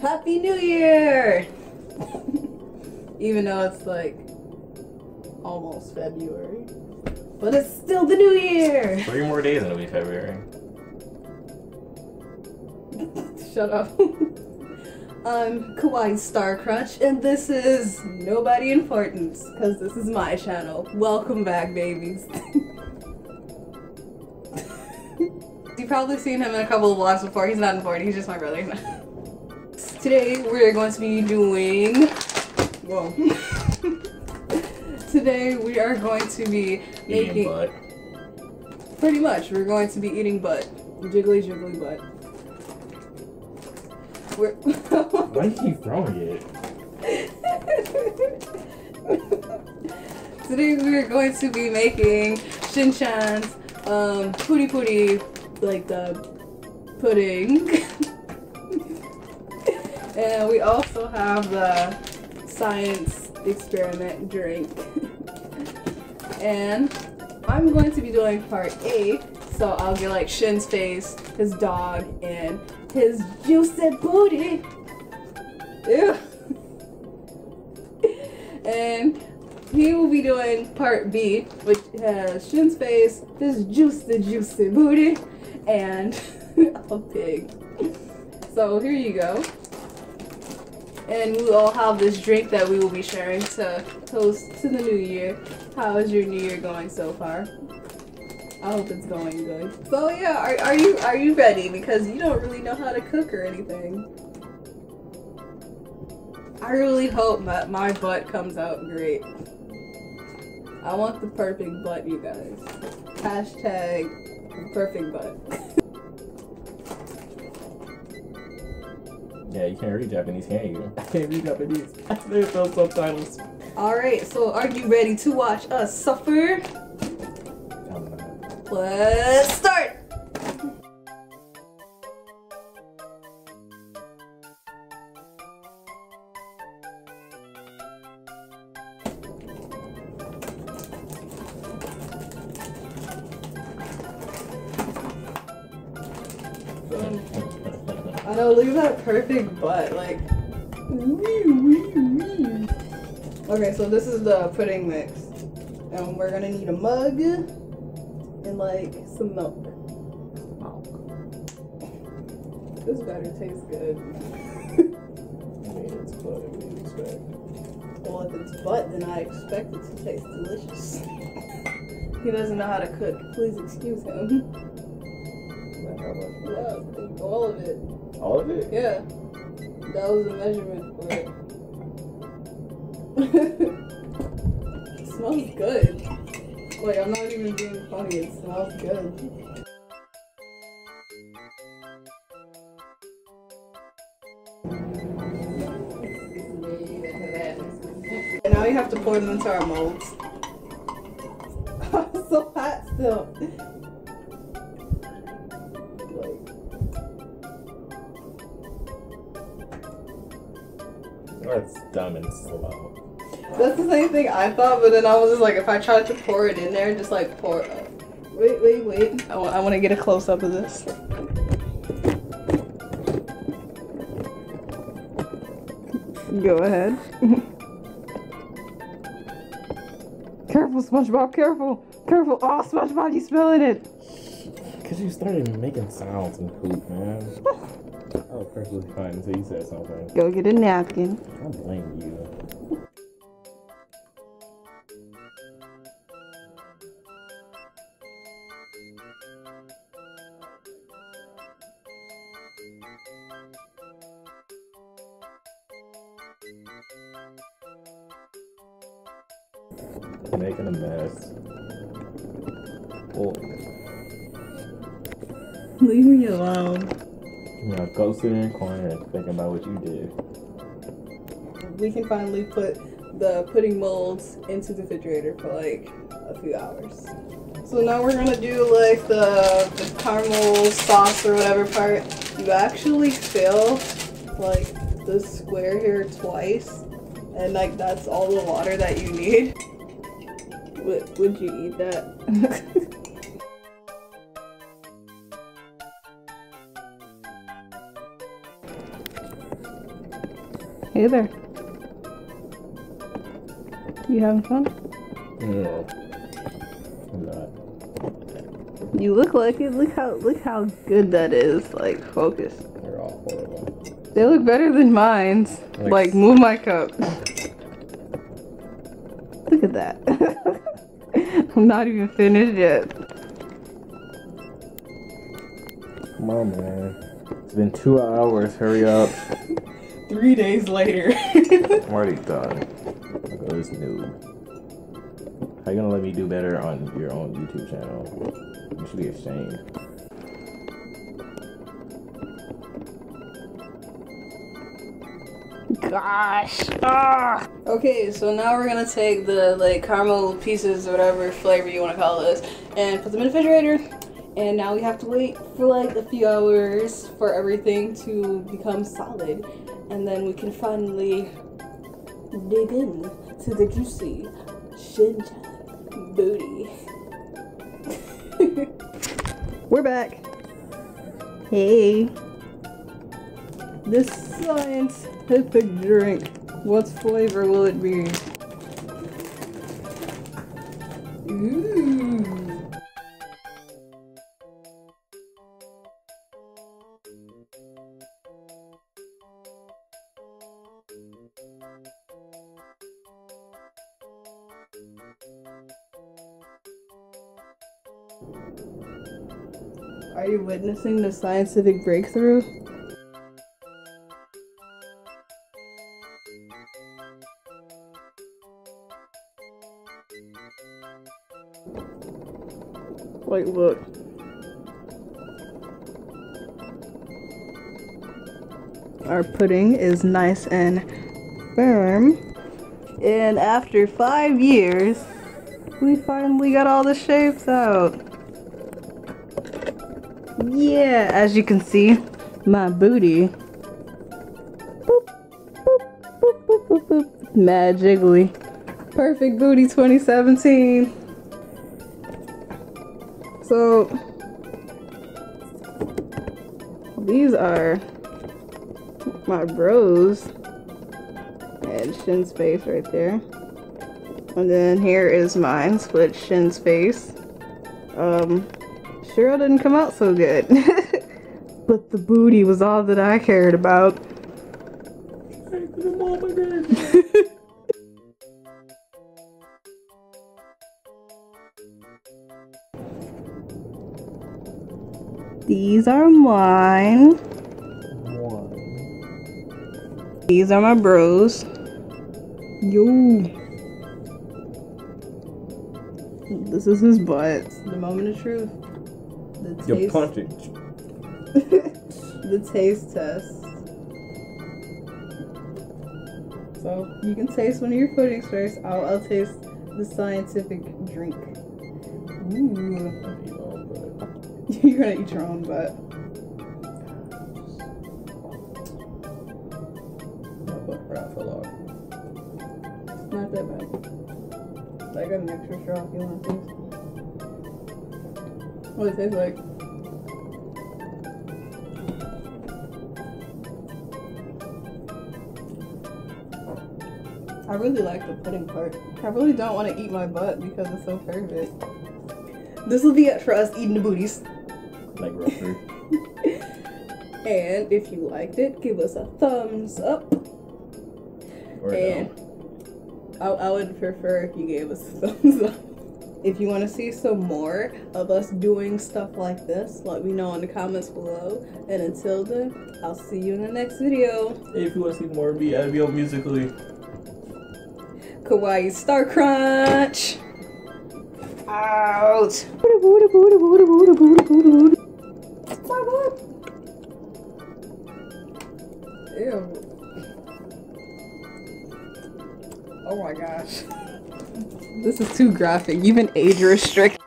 Happy New Year! Even though it's like almost February. But it's still the New Year! Three more days and it'll be February. Shut up. I'm Kawaii Star Crunch, and this is Nobody Importance, because this is my channel. Welcome back, babies. You've probably seen him in a couple of vlogs before. He's not important, he's just my brother. Today, we're going to be doing. Whoa. Today, we are going to be Eating making. butt. Pretty much, we're going to be eating butt. Jiggly, jiggly butt. We're. Why do you keep throwing it? Today we are going to be making Shinchan's um, puri puri, like the pudding. And we also have the science experiment drink. and I'm going to be doing part A, so I'll get like Shin's face, his dog, and his juicy booty. Ew. and he will be doing part B, which has Shin's face, his juicy, juicy booty, and a pig. So here you go. And we all have this drink that we will be sharing to toast to the new year. How is your new year going so far? I hope it's going good. So yeah, are, are you are you ready? Because you don't really know how to cook or anything. I really hope that my butt comes out great. I want the perfect butt, you guys. Hashtag perfect butt. Yeah, you can't read Japanese, can you? I can't read Japanese. There's no subtitles. Alright, so are you ready to watch us suffer? I'm not. Let's start! Know, look at that perfect butt, like. Okay, so this is the pudding mix. And we're gonna need a mug and like some milk. This better taste good. I mean, it's butt, you expect? Well, if it's butt, then I expect it to taste delicious. he doesn't know how to cook. Please excuse him. All of it. All of it? Yeah. That was the measurement for it. it smells good. Like, I'm not even being funny, it smells good. And now we have to pour them into our molds. So hot still. That's dumb and slow. That's the same thing I thought, but then I was just like, if I tried to pour it in there, and just like pour. Uh, wait, wait, wait. I want to get a close up of this. Go ahead. careful, SpongeBob, careful. Careful. Oh, SpongeBob, you spilling it. Because you started making sounds and poop, man. I was perfectly fine until you said something. Go get a napkin. I blame you. Making a mess. Well, Leave me alone. You know, go sit in a corner and think about what you did. We can finally put the pudding molds into the refrigerator for like a few hours. So now we're gonna do like the, the caramel sauce or whatever part. You actually fill like the square here twice, and like that's all the water that you need. Would, would you eat that? Hey there. You having fun? No. I'm not. You look like it. Look how look how good that is. Like focus. They're all horrible. They look better than mine. Like- Like move my cup. Look at that. I'm not even finished yet. Come on, man. It's been two hours. Hurry up. Three days later. I'm already done. Look at this noob. How you gonna let me do better on your own YouTube channel? You should be ashamed. Gosh. Ah. Okay, so now we're gonna take the like caramel pieces or whatever flavor you want to call this and put them in the refrigerator. And now we have to wait for like a few hours for everything to become solid. And then we can finally dig in to the juicy Shinchan booty. we're back. Hey. This science scientific drink, what flavor will it be? Ooh. Are you witnessing the scientific breakthrough? Like, look. Our pudding is nice and firm. And after five years, we finally got all the shapes out. Yeah, as you can see, my booty. Boop, boop, boop, boop, boop, boop. Mad jiggly. Perfect booty 2017. So these are my bros and Shin's face right there. And then here is mine, split Shin's face. Um sure didn't come out so good. but the booty was all that I cared about. These are mine. These are my bros. Yo. This is his butt. The moment of truth. The You're punching. the taste test. So you can taste one of your puddings first. I'll, I'll taste the scientific drink. Ooh. You're gonna eat your own butt. Not that bad. I got an extra straw if you want to taste. What it tastes like? I really like the pudding part. I really don't want to eat my butt because it's so perfect. This will be it for us eating the booties. Like rubber. And if you liked it, give us a thumbs up. Or And no. I, I would prefer if you gave us a thumbs up. If you want to see some more of us doing stuff like this, let me know in the comments below. And until then, I'll see you in the next video. If you want to see more of me, add me on musical.ly. Kawaii Star Crunch. Out. This is too graphic. Even age restrict.